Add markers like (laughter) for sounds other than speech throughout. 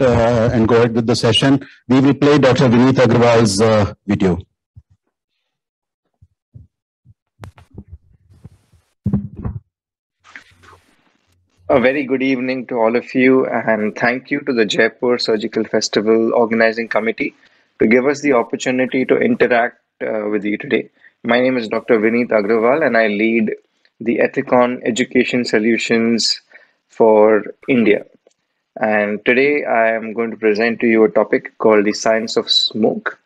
uh, and go ahead with the session. We will play Dr. Vineet Agrawal's uh, video. A very good evening to all of you, and thank you to the Jaipur Surgical Festival Organizing Committee to give us the opportunity to interact uh, with you today. My name is Dr. Vineet Agrawal, and I lead the Ethicon Education Solutions for India. And today I am going to present to you a topic called the science of smoke.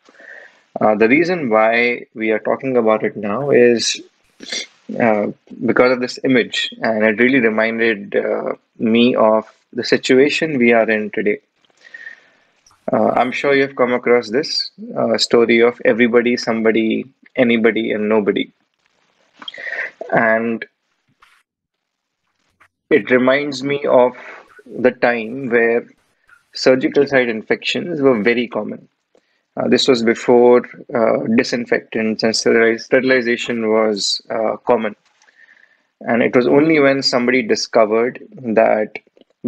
Uh, the reason why we are talking about it now is uh, because of this image, and it really reminded uh, me of the situation we are in today. Uh, I'm sure you've come across this uh, story of everybody, somebody, anybody, and nobody. And it reminds me of the time where surgical site infections were very common. Uh, this was before uh, disinfectants and sterilization was uh, common. And it was only when somebody discovered that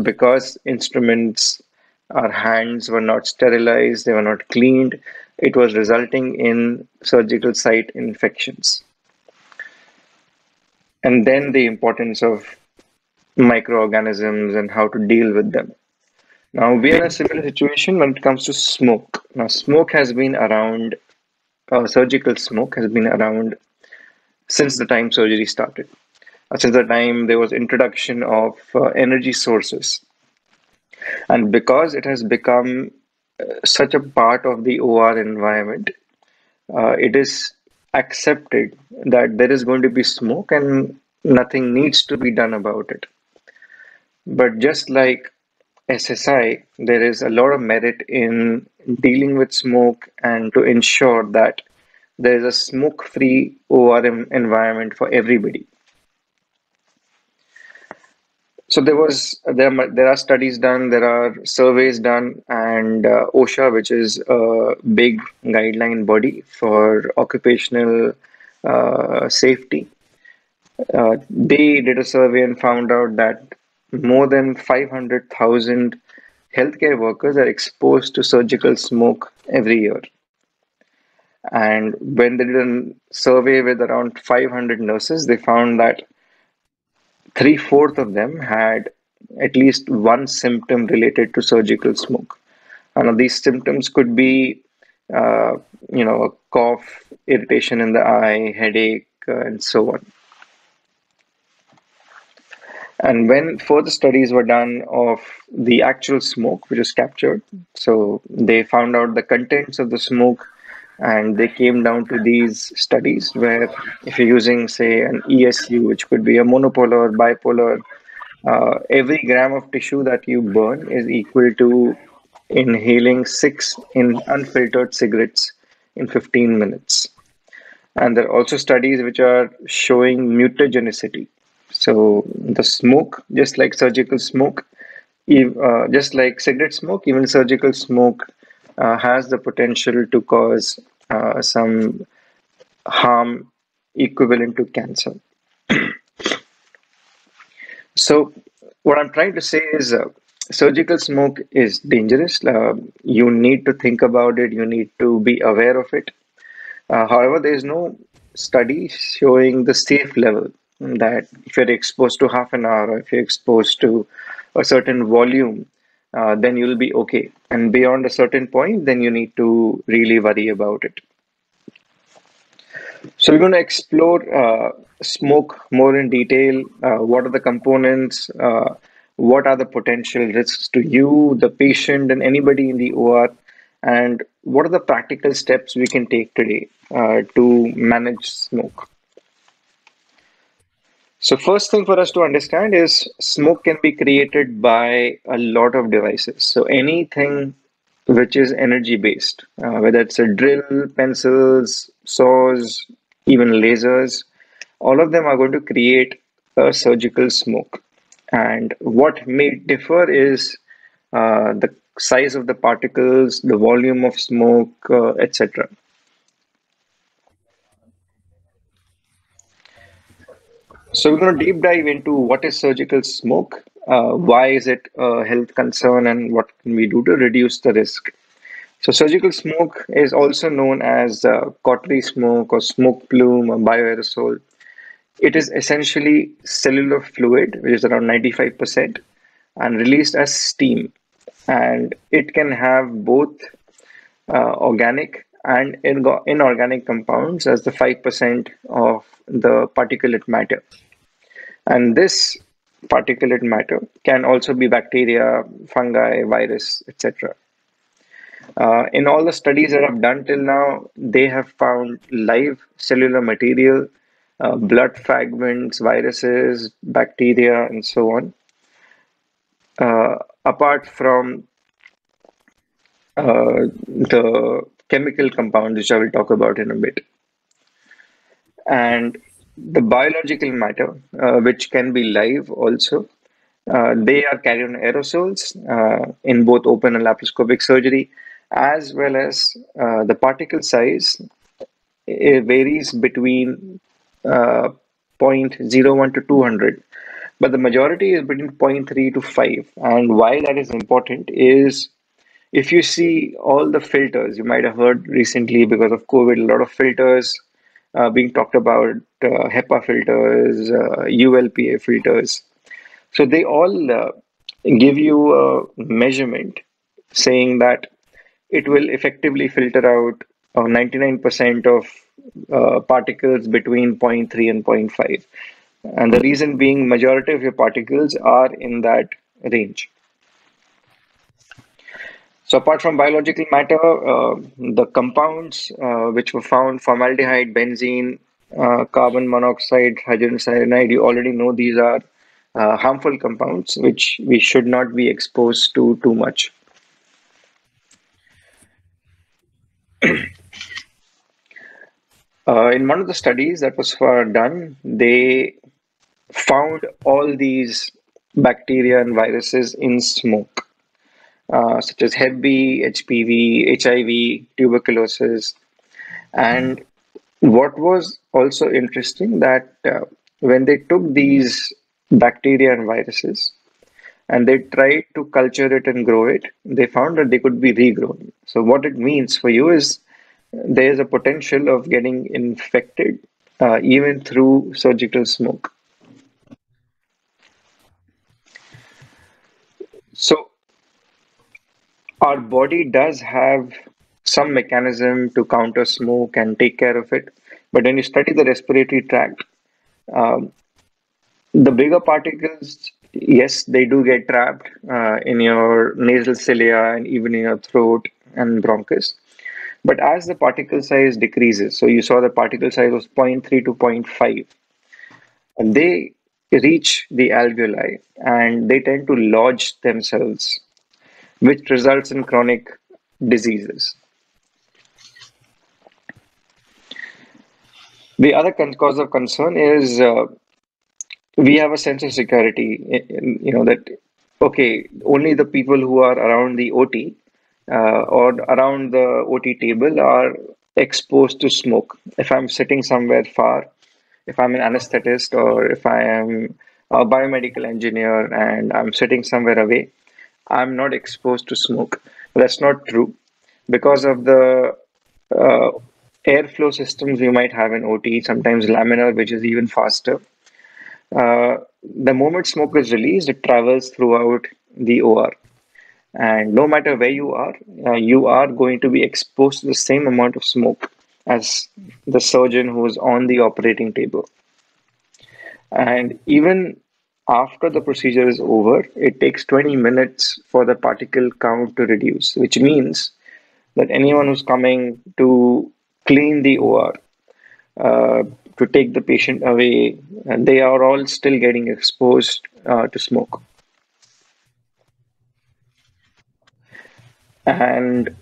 because instruments, our hands were not sterilized, they were not cleaned, it was resulting in surgical site infections. And then the importance of microorganisms and how to deal with them. Now, we are in a similar situation when it comes to smoke. Now, smoke has been around, uh, surgical smoke has been around since the time surgery started, uh, since the time there was introduction of uh, energy sources. And because it has become uh, such a part of the OR environment, uh, it is accepted that there is going to be smoke and nothing needs to be done about it. But just like SSI, there is a lot of merit in dealing with smoke and to ensure that there is a smoke-free ORM environment for everybody. So there was there there are studies done, there are surveys done, and uh, OSHA, which is a big guideline body for occupational uh, safety, uh, they did a survey and found out that more than 500,000 healthcare workers are exposed to surgical smoke every year. And when they did a survey with around 500 nurses, they found that three fourths of them had at least one symptom related to surgical smoke. And these symptoms could be, uh, you know, a cough, irritation in the eye, headache, uh, and so on. And when further studies were done of the actual smoke which was captured, so they found out the contents of the smoke and they came down to these studies where if you're using say an ESU, which could be a monopolar, bipolar, uh, every gram of tissue that you burn is equal to inhaling six in unfiltered cigarettes in 15 minutes. And there are also studies which are showing mutagenicity. So the smoke, just like surgical smoke, uh, just like cigarette smoke, even surgical smoke uh, has the potential to cause uh, some harm equivalent to cancer. (clears throat) so what I'm trying to say is uh, surgical smoke is dangerous. Uh, you need to think about it. You need to be aware of it. Uh, however, there is no study showing the safe level that if you're exposed to half an hour or if you're exposed to a certain volume uh, then you'll be okay. And beyond a certain point, then you need to really worry about it. So we're going to explore uh, smoke more in detail. Uh, what are the components? Uh, what are the potential risks to you, the patient, and anybody in the OR? And what are the practical steps we can take today uh, to manage smoke? So first thing for us to understand is smoke can be created by a lot of devices. So anything which is energy based, uh, whether it's a drill, pencils, saws, even lasers, all of them are going to create a surgical smoke. And what may differ is uh, the size of the particles, the volume of smoke, uh, etc. So we're going to deep dive into what is surgical smoke, uh, why is it a health concern, and what can we do to reduce the risk. So surgical smoke is also known as uh, cautery smoke or smoke plume or bioaerosol. It is essentially cellular fluid, which is around 95%, and released as steam. And it can have both uh, organic and inorganic compounds as the 5% of the particulate matter. And this particulate matter can also be bacteria, fungi, virus, etc. Uh, in all the studies that I've done till now, they have found live cellular material, uh, blood fragments, viruses, bacteria, and so on. Uh, apart from uh, the chemical compounds, which I will talk about in a bit. And the biological matter, uh, which can be live also, uh, they are carried on aerosols uh, in both open and laparoscopic surgery, as well as uh, the particle size it varies between uh, 0.01 to 200 but the majority is between 0.3 to 5 and why that is important is if you see all the filters you might have heard recently because of covid a lot of filters uh, being talked about uh, HEPA filters, uh, ULPA filters. So they all uh, give you a measurement saying that it will effectively filter out 99% of uh, particles between 0.3 and 0.5 and the reason being majority of your particles are in that range so apart from biological matter, uh, the compounds uh, which were found, formaldehyde, benzene, uh, carbon monoxide, hydrogen cyanide, you already know these are uh, harmful compounds which we should not be exposed to too much. (clears throat) Uh, in one of the studies that was done, they found all these bacteria and viruses in smoke uh, such as Hep B, HPV, HIV, tuberculosis. And what was also interesting that uh, when they took these bacteria and viruses and they tried to culture it and grow it, they found that they could be regrown. So what it means for you is there is a potential of getting infected uh, even through surgical smoke. So our body does have some mechanism to counter smoke and take care of it. But when you study the respiratory tract, um, the bigger particles, yes, they do get trapped uh, in your nasal cilia and even in your throat and bronchus. But as the particle size decreases, so you saw the particle size was 0.3 to 0.5, they reach the alveoli and they tend to lodge themselves which results in chronic diseases. The other cause of concern is uh, we have a sense of security, you know, that, okay, only the people who are around the OT uh, or around the OT table are exposed to smoke. If I'm sitting somewhere far, if I'm an anesthetist or if I am a biomedical engineer and I'm sitting somewhere away, I'm not exposed to smoke. That's not true because of the uh, airflow systems you might have in OT, sometimes laminar, which is even faster. Uh, the moment smoke is released, it travels throughout the OR. And no matter where you are, uh, you are going to be exposed to the same amount of smoke as the surgeon who is on the operating table. And even after the procedure is over, it takes 20 minutes for the particle count to reduce, which means that anyone who's coming to clean the OR, uh, to take the patient away, and they are all still getting exposed uh, to smoke. And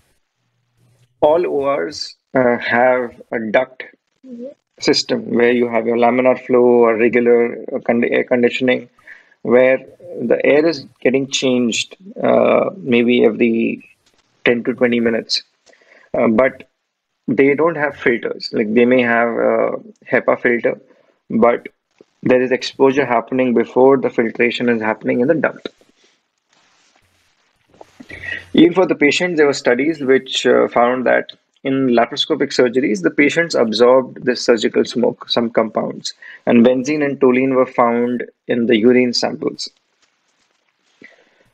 all ORs uh, have a duct system where you have your laminar flow or regular air conditioning where the air is getting changed uh, maybe every 10 to 20 minutes. Uh, but they don't have filters. Like they may have a hepa filter but there is exposure happening before the filtration is happening in the duct even for the patients there were studies which uh, found that in laparoscopic surgeries, the patients absorbed this surgical smoke, some compounds, and benzene and toluene were found in the urine samples.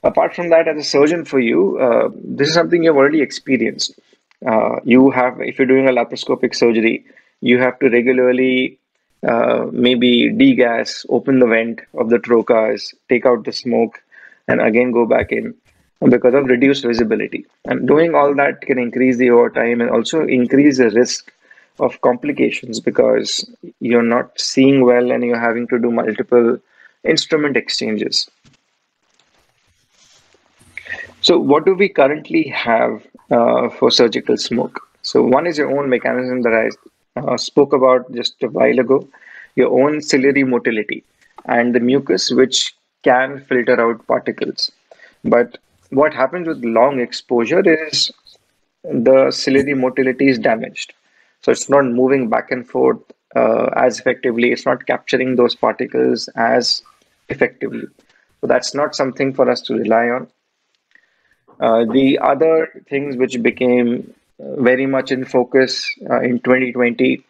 Apart from that, as a surgeon for you, uh, this is something you've already experienced. Uh, you have, if you're doing a laparoscopic surgery, you have to regularly uh, maybe degas, open the vent of the trocars, take out the smoke, and again go back in because of reduced visibility. And doing all that can increase the OR time and also increase the risk of complications because you're not seeing well and you're having to do multiple instrument exchanges. So, what do we currently have uh, for surgical smoke? So, one is your own mechanism that I uh, spoke about just a while ago, your own ciliary motility and the mucus, which can filter out particles. But what happens with long exposure is the ciliary motility is damaged. So it's not moving back and forth uh, as effectively. It's not capturing those particles as effectively. So that's not something for us to rely on. Uh, the other things which became very much in focus uh, in 2020,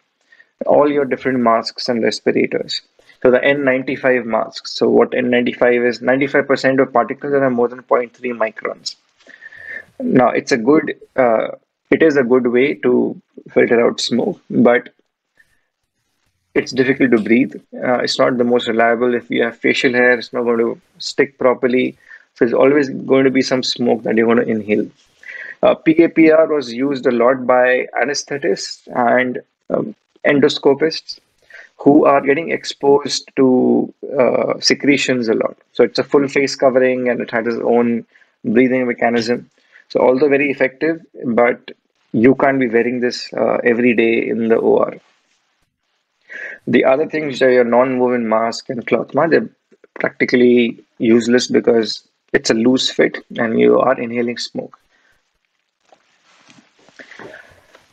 all your different masks and respirators. So the N95 masks. So what N95 is, 95% of particles that are more than 0.3 microns. Now it's a good, uh, it is a good way to filter out smoke, but it's difficult to breathe. Uh, it's not the most reliable. If you have facial hair, it's not going to stick properly. So there's always going to be some smoke that you're going to inhale. Uh, PAPR was used a lot by anesthetists and um, endoscopists who are getting exposed to uh, secretions a lot. So it's a full face covering and it has its own breathing mechanism. So although very effective, but you can't be wearing this uh, every day in the OR. The other things are your non-woven mask and cloth mask. They're practically useless because it's a loose fit and you are inhaling smoke.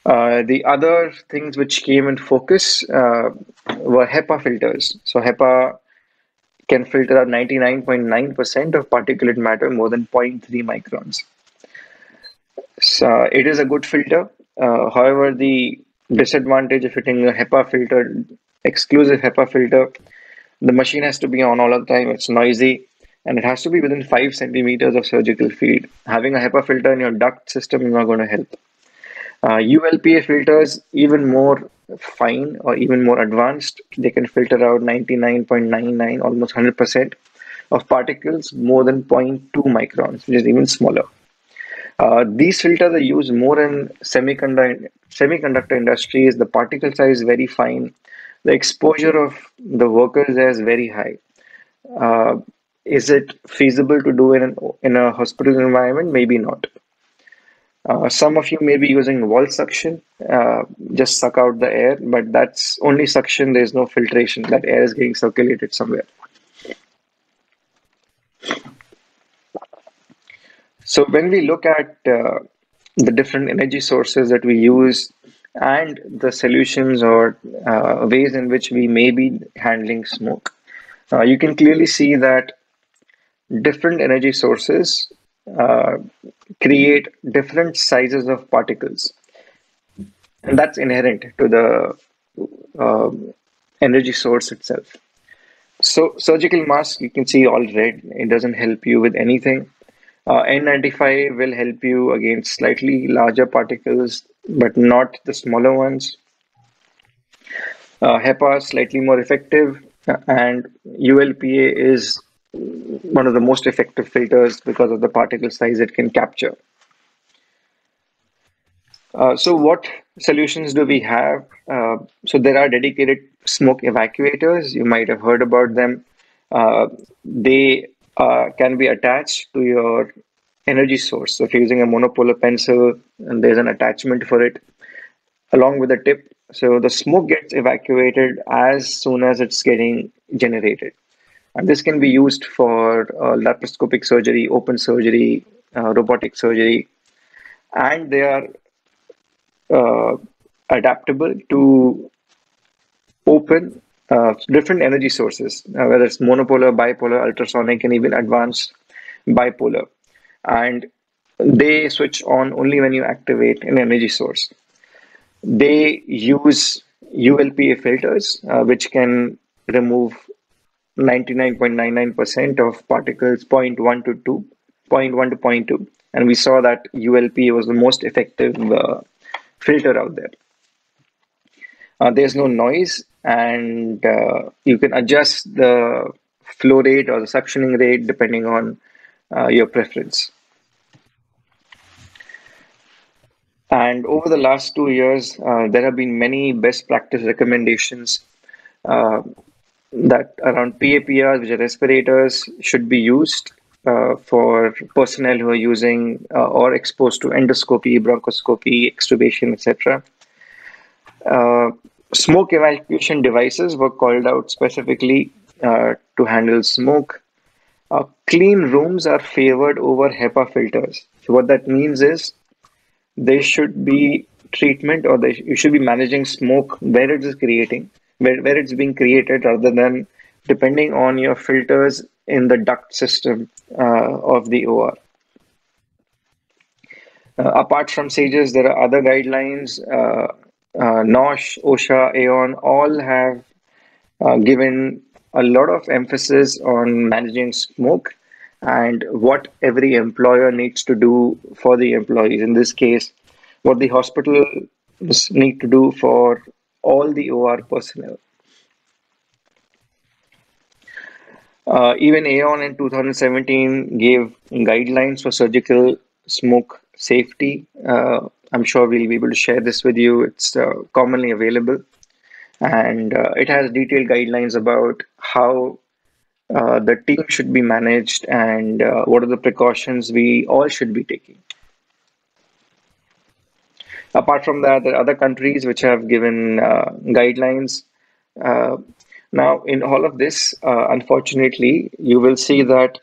Uh, the other things which came in focus uh, were HEPA filters. So HEPA can filter out 99.9% of particulate matter more than 0.3 microns. So it is a good filter. Uh, however, the disadvantage of fitting a HEPA filter, exclusive HEPA filter, the machine has to be on all the time. It's noisy and it has to be within five centimeters of surgical field. Having a HEPA filter in your duct system is not going to help. Uh, ULPA filters even more fine or even more advanced. They can filter out 99.99, almost 100% of particles more than 0.2 microns, which is even smaller. Uh, these filters are used more in semiconductor semiconductor industries. The particle size is very fine. The exposure of the workers there is very high. Uh, is it feasible to do in, an, in a hospital environment? Maybe not. Uh, some of you may be using wall suction, uh, just suck out the air, but that's only suction, there's no filtration. That air is getting circulated somewhere. So when we look at uh, the different energy sources that we use and the solutions or uh, ways in which we may be handling smoke, uh, you can clearly see that different energy sources uh, create different sizes of particles. And that's inherent to the uh, energy source itself. So surgical mask, you can see all red. It doesn't help you with anything. Uh, N95 will help you against slightly larger particles, but not the smaller ones. Uh, HEPA is slightly more effective, and ULPA is one of the most effective filters because of the particle size it can capture. Uh, so what solutions do we have? Uh, so there are dedicated smoke evacuators. You might have heard about them. Uh, they uh, can be attached to your energy source. So if you're using a monopolar pencil and there's an attachment for it along with the tip, so the smoke gets evacuated as soon as it's getting generated. And this can be used for uh, laparoscopic surgery, open surgery, uh, robotic surgery, and they are uh, adaptable to open uh, different energy sources, uh, whether it's monopolar, bipolar, ultrasonic, and even advanced bipolar. And they switch on only when you activate an energy source. They use ULPA filters, uh, which can remove 99.99% of particles 0.1 to 2, 0.1 to 0.2. And we saw that ULPA was the most effective uh, filter out there. Uh, there's no noise, and uh, you can adjust the flow rate or the suctioning rate depending on uh, your preference. And over the last two years, uh, there have been many best practice recommendations uh, that around PAPRs, which are respirators, should be used uh, for personnel who are using uh, or exposed to endoscopy, bronchoscopy, extubation, etc. Uh, smoke evacuation devices were called out specifically uh, to handle smoke. Uh, clean rooms are favored over HEPA filters. So what that means is there should be treatment or you should be managing smoke where it is creating, where, where it's being created rather than depending on your filters in the duct system uh, of the OR. Uh, apart from SAGES, there are other guidelines. Uh, uh NIOSH, OSHA, AORN all have uh, given a lot of emphasis on managing smoke and what every employer needs to do for the employees. In this case, what the hospitals need to do for all the OR personnel. Uh, even AORN in 2017 gave guidelines for surgical smoke safety. Uh, I'm sure we'll be able to share this with you. It's uh, commonly available. And uh, it has detailed guidelines about how uh, the team should be managed and uh, what are the precautions we all should be taking. Apart from that, there are other countries which have given guidelines now, in all of this, uh, unfortunately, you will see that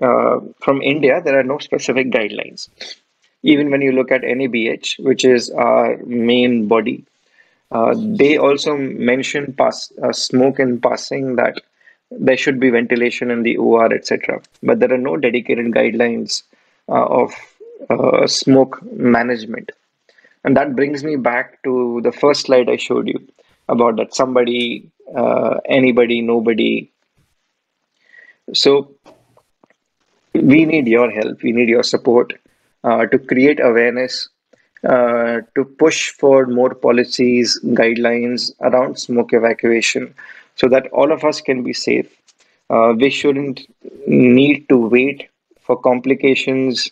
uh, from India, there are no specific guidelines. Even when you look at NABH, which is our main body, uh, they also mention pass, uh, smoke in passing that there should be ventilation in the OR, etc. But there are no dedicated guidelines uh, of uh, smoke management. And that brings me back to the first slide I showed you about that somebody uh, anybody, nobody. So we need your help. We need your support uh, to create awareness, uh, to push for more policies, guidelines around smoke evacuation, so that all of us can be safe. Uh, we shouldn't need to wait for complications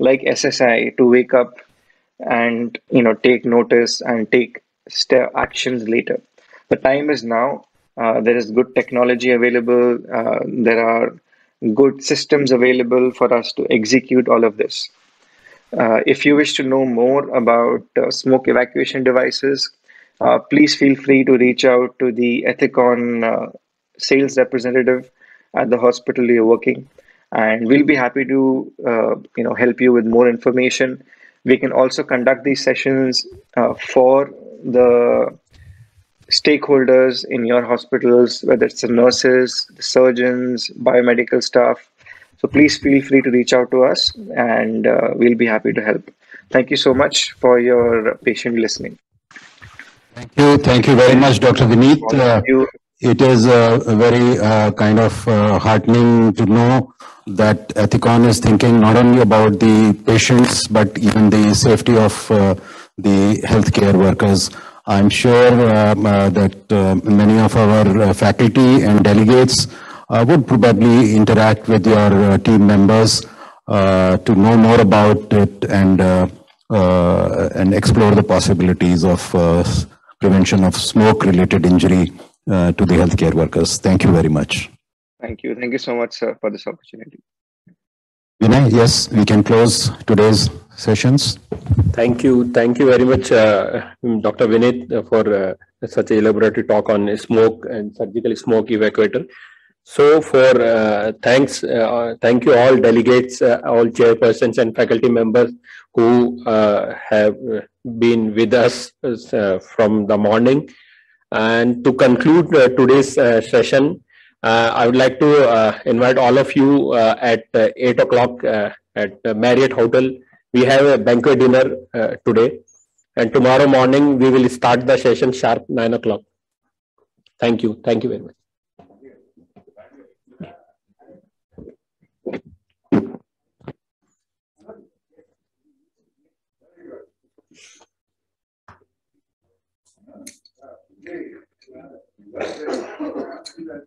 like SSI to wake up and you know take notice and take actions later the time is now. Uh, there is good technology available. Uh, there are good systems available for us to execute all of this. Uh, if you wish to know more about uh, smoke evacuation devices, uh, please feel free to reach out to the Ethicon uh, sales representative at the hospital you're working, and we'll be happy to you know help you with more information. We can also conduct these sessions for the stakeholders in your hospitals, whether it's the nurses, the surgeons, biomedical staff. So please feel free to reach out to us and uh, we'll be happy to help. Thank you so much for your patient listening. Thank you. Thank you very much, Dr. Vineet. Uh, it is uh, very uh, kind of uh, heartening to know that Ethicon is thinking not only about the patients, but even the safety of uh, the healthcare workers. I'm sure um, uh, that uh, many of our uh, faculty and delegates uh, would probably interact with your team members to know more about it and and explore the possibilities of prevention of smoke-related injury to the healthcare workers. Thank you very much. Thank you. Thank you so much, sir, for this opportunity. Vinay, yes, we can close today's sessions. Thank you. Thank you very much, uh, Dr. Vineet, uh, for uh, such a elaborate talk on smoke and surgical smoke evacuator. So for uh, thanks, uh, thank you all delegates, uh, all chairpersons and faculty members who uh, have been with us uh, from the morning. And to conclude uh, today's uh, session, uh, I would like to uh, invite all of you uh, at uh, 8 o'clock uh, at Marriott Hotel. We have a banquet dinner uh, today. And tomorrow morning, we will start the session sharp 9 o'clock. Thank you. Thank you very much. Thank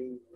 you.